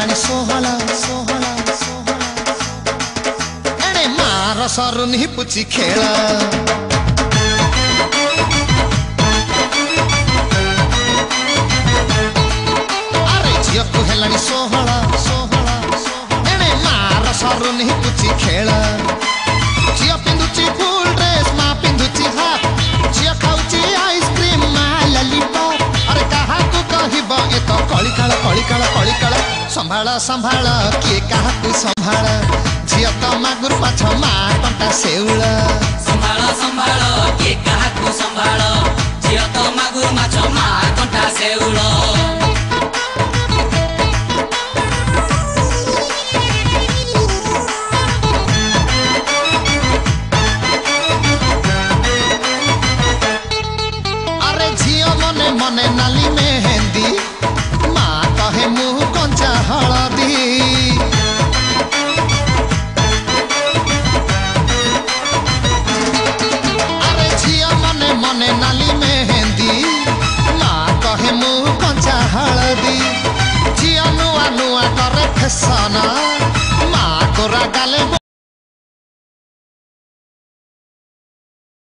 ಗೆಲ್ಲಣೆ ಸೋಹಳ ಸೋಹಳ ಎಣೆ ಮಾರ ಸಾರು ನಿಪುಚಿ ಖೇಳ ಅರೆ ଝିଅକୁ ହେଲାଣି ଷୋହଳ ଷୋହଳ ଏଣେ ମାର ସରୁନି ପୁଚି ଖେଳ ସମ୍ଭାଳ ସମ୍ଭାଳ କିଏ କାହାକୁ ସମ୍ଭାଳ ଝିଅ ତ ମାଗୁର ମାଛ ମା କଣ୍ଟା ଶେଉଳ ସମ୍ଭାଳ ସମ୍ଭାଳ କିଏ କାହାକୁ ସମ୍ଭାଳ ଝିଅ ତ ମାଗୁର ମାଛ ମା କଣ୍ଟା ଶେଉଳ ମନେ ନାଲି মনে নালি মেহেন্দি মা কহে মু কଞ୍ଚା ହଳଦୀ ଝିଅ ନୂଆ ନୂଆ କରେ ଫେସନ ମା କୋରା ଗାଲେ